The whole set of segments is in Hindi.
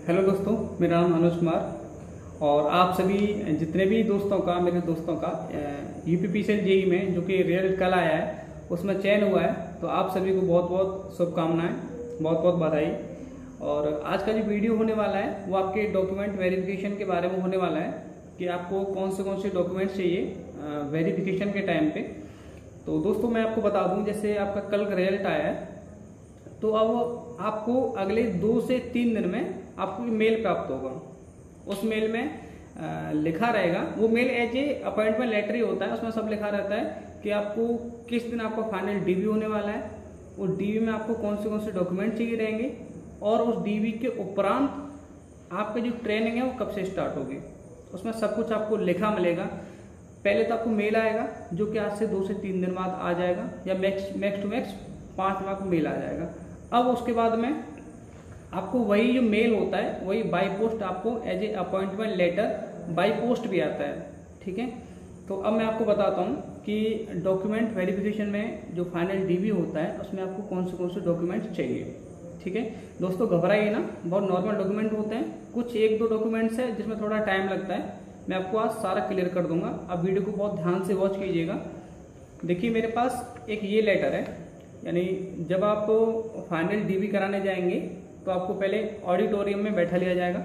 हेलो दोस्तों, मेरा नाम अनुज कुमार और आप सभी, जितने भी दोस्तों का, मेरे दोस्तों का यूपी से जेई में, जो कि रिज़ल्ट कल आया है, उसमें चयन हुआ है तो आप सभी को बहुत बहुत शुभकामनाएँ बहुत बहुत बधाई। और आज का जो वीडियो होने वाला है, वो आपके डॉक्यूमेंट वेरिफिकेशन के बारे में होने वाला है, कि आपको कौन से कौन से डॉक्यूमेंट्स चाहिए वेरिफिकेशन के टाइम पे। तो दोस्तों, मैं आपको बता दूँ, जैसे आपका कल रिज़ल्ट आया है तो अब आपको अगले दो से तीन दिन में आपको मेल प्राप्त होगा। उस मेल में आ, लिखा रहेगा। वो mail as a appointment letter ही होता है। उसमें सब लिखा रहता है कि आपको किस दिन आपका फाइनल डीबी होने वाला है। उस डीबी में आपको कौन से कौन से डॉक्यूमेंट चाहिए रहेंगे और उस डीबी के उपरांत आपकी जो ट्रेनिंग है वो कब से स्टार्ट होगी। उसमें सब कुछ आपको लिखा मिलेगा। पहले तो आपको मेल आएगा जो कि आज से दो से तीन दिन बाद आ जाएगा या मैक्स मैक्स टू मैक्स पाँच दिन आपको मेल आ जाएगा। अब उसके बाद में आपको वही जो मेल होता है, वही बाई पोस्ट आपको as a appointment letter by post भी आता है, ठीक है? तो अब मैं आपको बताता हूँ कि डॉक्यूमेंट वेरिफिकेशन में जो फाइनल डीबी होता है, उसमें आपको कौन से कौन से डॉक्यूमेंट चाहिए, ठीक है? दोस्तों, घबराइए ना, बहुत नॉर्मल डॉक्यूमेंट होते हैं। कुछ एक दो डॉक्यूमेंट्स है जिसमें थोड़ा टाइम लगता है। मैं आपको आज सारा क्लियर कर दूँगा। आप वीडियो को बहुत ध्यान से वॉच कीजिएगा। देखिए, मेरे पास एक ये लेटर है, यानी जब आप फाइनल डीबी कराने जाएँगे तो आपको पहले ऑडिटोरियम में बैठा लिया जाएगा।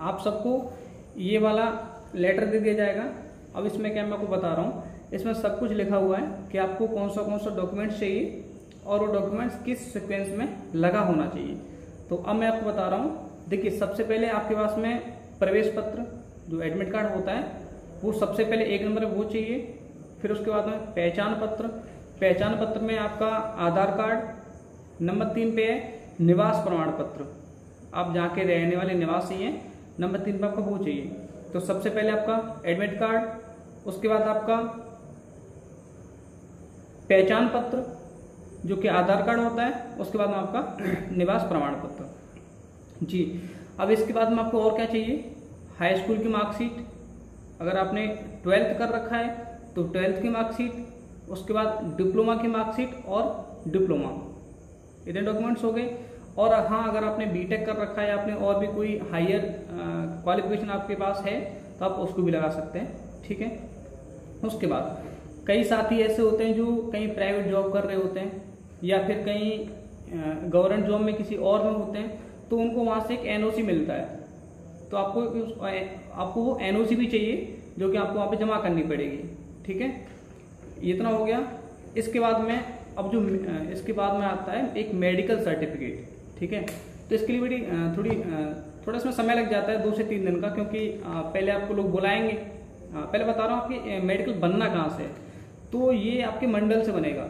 आप सबको ये वाला लेटर दे दिया जाएगा। अब इसमें क्या मैं आपको बता रहा हूँ। इसमें सब कुछ लिखा हुआ है कि आपको कौन सा कौन सा डॉक्यूमेंट्स चाहिए और वो डॉक्यूमेंट्स किस सिक्वेंस में लगा होना चाहिए। तो अब मैं आपको बता रहा हूँ। देखिए, सबसे पहले आपके पास में प्रवेश पत्र, जो एडमिट कार्ड होता है, वो सबसे पहले एक नंबर वो चाहिए। फिर उसके बाद में पहचान पत्र। पहचान पत्र में आपका आधार कार्ड नंबर तीन पे है। निवास प्रमाण पत्र। आप जहाँ के रहने वाले निवासी हैं, नंबर तीन पर आपका वो चाहिए। तो सबसे पहले आपका एडमिट कार्ड उसके बाद आपका पहचान पत्र, जो कि आधार कार्ड होता है, उसके बाद में आपका निवास प्रमाण पत्र। जी, अब इसके बाद में आपको और क्या चाहिए? हाई स्कूल की मार्कशीट अगर आपने ट्वेल्थ कर रखा है तो ट्वेल्थ की मार्कशीट उसके बाद डिप्लोमा की मार्कशीट और डिप्लोमा इतने डॉक्यूमेंट्स हो गए। और हाँ अगर आपने बीटेक कर रखा है आपने और भी कोई हायर क्वालिफिकेशन आपके पास है तो आप उसको भी लगा सकते हैं। ठीक है? उसके बाद कई साथी ऐसे होते हैं जो कहीं प्राइवेट जॉब कर रहे होते हैं या फिर कहीं गवर्नमेंट जॉब में किसी और में होते हैं तो उनको वहाँ से एक एनओसी मिलता है। तो आपको आपको वो एनओसी भी चाहिए जो कि आपको वहाँ पे जमा करनी पड़ेगी। ठीक है? इतना हो गया। इसके बाद में अब जो इसके बाद में आता है एक मेडिकल सर्टिफिकेट ठीक है? तो इसके लिए बड़ी थोड़ी थोड़ा इसमें समय लग जाता है, दो से तीन दिन का, क्योंकि पहले आपको लोग बुलाएँगे। पहले बता रहा हूँ आपकी मेडिकल बनना कहाँ से तो ये आपके मंडल से बनेगा,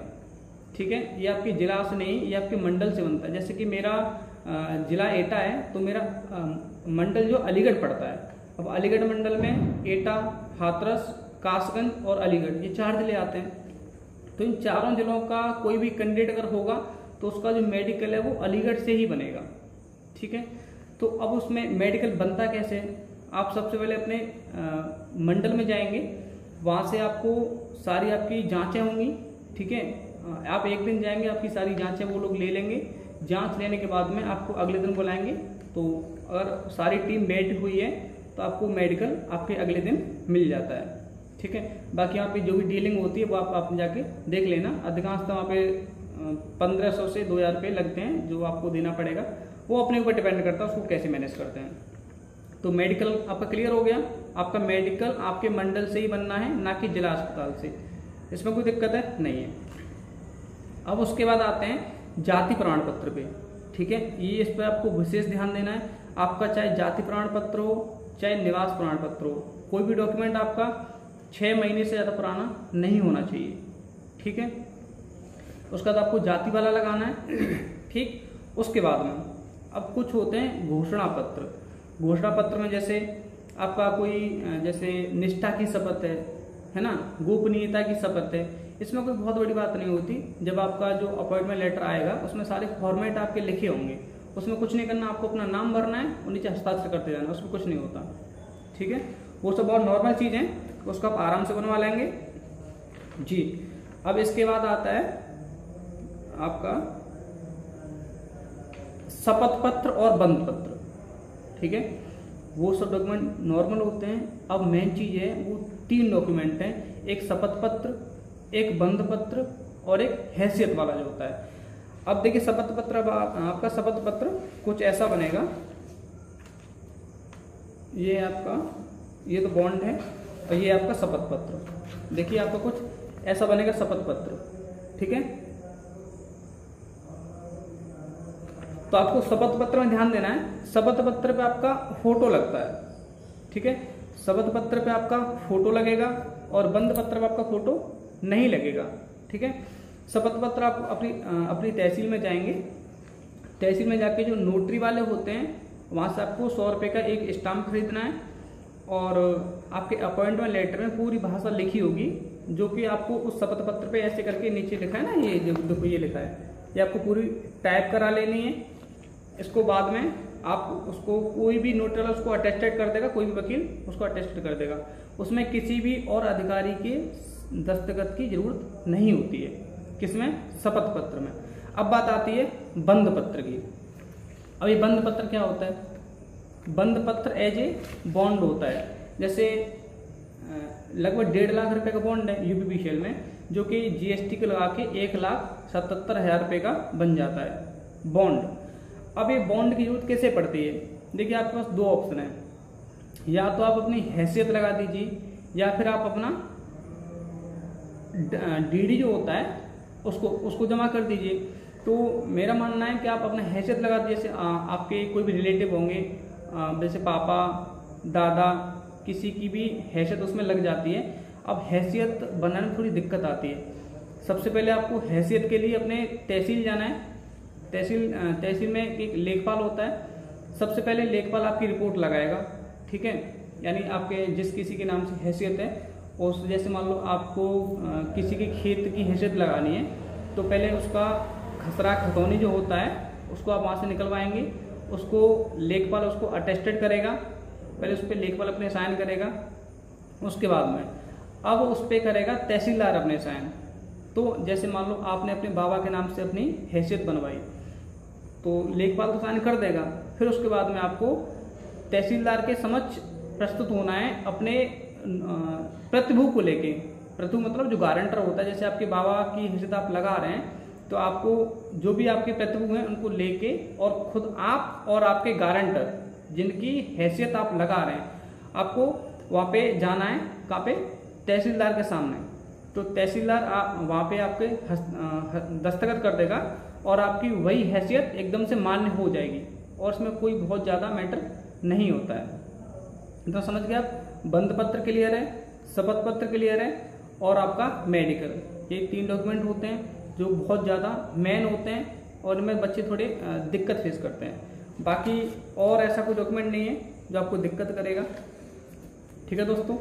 ठीक है? ये आपके जिला से नहीं, ये आपके मंडल से बनता है। जैसे कि मेरा जिला एटा है तो मेरा मंडल जो अलीगढ़ पड़ता है। अब अलीगढ़ मंडल में एटा, हाथरस, कासगंज और अलीगढ़, ये चार ज़िले आते हैं। तो इन चारों जिलों का कोई भी कैंडिडेट अगर होगा तो उसका जो मेडिकल है वो अलीगढ़ से ही बनेगा। ठीक है? तो अब उसमें मेडिकल बनता कैसे? आप सबसे पहले अपने मंडल में जाएँगे। वहाँ से आपको सारी आपकी जाँचें होंगी। ठीक है? आप एक दिन जाएँगे, आपकी सारी जाँचें वो लोग ले लेंगे। जाँच लेने के बाद में आपको अगले दिन बुलाएँगे। तो अगर सारी टीम बैठ हुई है तो आपको मेडिकल आपके अगले दिन मिल जाता है। ठीक है? बाकी यहाँ पे जो भी डीलिंग होती है वो आप, आप जाके देख लेना। अधिकांश तो वहाँ पे पंद्रह सौ से दो हज़ार रुपये लगते हैं जो आपको देना पड़ेगा। वो अपने ऊपर डिपेंड करता है उसको कैसे मैनेज करते हैं। तो मेडिकल आपका क्लियर हो गया। आपका मेडिकल आपके मंडल से ही बनना है ना कि जिला अस्पताल से। इसमें कोई दिक्कत है? नहीं है। अब उसके बाद आते हैं जाति प्रमाण पत्र पे। ठीक है? ये इस पर आपको विशेष ध्यान देना है। आपका चाहे जाति प्रमाण पत्र हो चाहे निवास प्रमाण पत्र हो कोई भी डॉक्यूमेंट आपका छह महीने से ज़्यादा पुराना नहीं होना चाहिए। ठीक है? उसके बाद आपको जाति वाला लगाना है। ठीक? उसके बाद में, अब कुछ होते हैं घोषणा पत्र। घोषणा पत्र में जैसे आपका कोई जैसे निष्ठा की शपथ है है ना? गोपनीयता की शपथ है। इसमें कोई बहुत बड़ी बात नहीं होती। जब आपका जो अपॉइंटमेंट लेटर आएगा, उसमें सारे फॉर्मेट आपके लिखे होंगे। उसमें कुछ नहीं करना, आपको अपना नाम भरना है और नीचे हस्ताक्षर करते जाना उसमें कुछ नहीं होता। ठीक है? वो सब बहुत नॉर्मल चीज़ उसको आप आराम से बनवा लेंगे। जी। अब इसके बाद आता है आपका शपथ पत्र और बंद पत्र ठीक है? वो सब डॉक्यूमेंट नॉर्मल होते हैं। अब मेन चीज़ है, वो तीन डॉक्यूमेंट हैं। एक शपथ पत्र एक बंद पत्र और एक हैसियत वाला जो होता है। अब देखिए शपथ पत्र अब आपका शपथ पत्र कुछ ऐसा बनेगा। ये आपका, ये तो बॉन्ड है। और ये आपका शपथ पत्र देखिए आपका कुछ ऐसा बनेगा शपथ पत्र ठीक है? तो आपको शपथ पत्र में ध्यान देना है। शपथ पत्र पे आपका फ़ोटो लगता है, ठीक है? शपथ पत्र पे आपका फ़ोटो लगेगा और बंद पत्र पे आपका फ़ोटो नहीं लगेगा, ठीक है? शपथ पत्र आप अपनी अपनी तहसील में जाएँगे। तहसील में जाके जो नोटरी वाले होते हैं, वहाँ से आपको सौ रुपये का एक स्टाम्प खरीदना है। और आपके अपॉइंटमेंट लेटर में पूरी भाषा लिखी होगी, जो कि आपको उस शपथ पत्र पे ऐसे करके नीचे लिखा है ना, ये देखो ये लिखा है। ये आपको पूरी टाइप करा लेनी है। इसको बाद में आप उसको कोई भी नोटरी उसको अटेस्टेड कर देगा, कोई भी वकील उसको अटेस्टेड कर देगा। उसमें किसी भी और अधिकारी के दस्तखत की ज़रूरत नहीं होती है, किसमें? शपथ पत्र में। अब बात आती है बंद पत्र की। अब ये बंद पत्र क्या होता है? बंद पत्र एज ए बॉन्ड होता है। जैसे लगभग डेढ़ लाख रुपए का बॉन्ड है यूपीपीसीएल में, जो कि जीएसटी को लगा के एक लाख सतहत्तर हज़ार रुपये का बन जाता है बॉन्ड। अब ये बॉन्ड की ज़रूरत कैसे पड़ती है? देखिए, आपके पास दो ऑप्शन है। या तो आप अपनी हैसियत लगा दीजिए, या फिर आप अपना डीडी जो होता है, उसको उसको जमा कर दीजिए। तो मेरा मानना है कि आप अपना हैसियत लगा दीजिए, जैसे आपके कोई भी रिलेटिव होंगे जैसे पापा, दादा, किसी की भी हैसियत उसमें लग जाती है। अब हैसियत बनाने में थोड़ी दिक्कत आती है। सबसे पहले आपको हैसियत के लिए अपने तहसील जाना है। तहसील तहसील में एक लेखपाल होता है। सबसे पहले लेखपाल आपकी रिपोर्ट लगाएगा, ठीक है? यानी आपके जिस किसी के नाम से हैसियत है और जैसे मान लो आपको किसी के खेत की हैसियत लगानी है तो पहले उसका खसरा खतौनी जो होता है, उसको आप वहाँ से निकलवाएँगे। उसको लेखपाल उसको अटेस्टेड करेगा। पहले उस पर लेखपाल अपने साइन करेगा। उसके बाद में। अब उस पर करेगा तहसीलदार अपने साइन तो जैसे मान लो आपने अपने बाबा के नाम से अपनी हैसियत बनवाई। तो लेखपाल तो साइन कर देगा। फिर उसके बाद में आपको तहसीलदार के समक्ष प्रस्तुत होना है अपने प्रतिभू को लेके। प्रतिभू मतलब जो गारंटर होता है, जैसे आपके बाबा की हैसियत आप लगा रहे हैं तो आपको जो भी आपके प्रतिभू हैं, उनको लेके और खुद आप और आपके गारंटर, जिनकी हैसियत आप लगा रहे हैं, आपको वहाँ पे जाना है, कहाँ पे? तहसीलदार के सामने। तो तहसीलदार आप, वहाँ पे आपके दस्तखत कर देगा और आपकी वही हैसियत एकदम से मान्य हो जाएगी और इसमें कोई बहुत ज़्यादा मैटर नहीं होता है। तो समझ गए आप? बंद पत्र क्लियर है, शपथ पत्र क्लियर है और आपका मेडिकल। ये तीन डॉक्यूमेंट होते हैं जो बहुत ज़्यादा मैन होते हैं और इनमें बच्चे थोड़े दिक्कत फेस करते हैं। बाकी और ऐसा कोई डॉक्यूमेंट नहीं है जो आपको दिक्कत करेगा। ठीक है दोस्तों?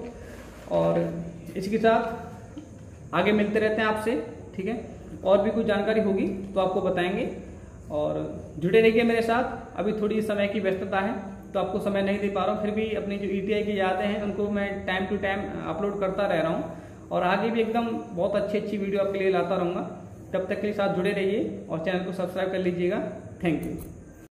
और इसके साथ आगे मिलते रहते हैं आपसे, ठीक है? और भी कुछ जानकारी होगी तो आपको बताएँगे। और जुड़े रहिए मेरे साथ। अभी थोड़ी समय की व्यस्तता है तो आपको समय नहीं दे पा रहा हूँ। फिर भी अपनी जो ई e की यादें हैं, उनको मैं टाइम टू टाइम अपलोड करता रह रहा हूँ। और आगे भी एकदम बहुत अच्छी अच्छी वीडियो आपके लिए लाता रहूँगा। तब तक के लिए साथ जुड़े रहिए और चैनल को सब्सक्राइब कर लीजिएगा। Thank you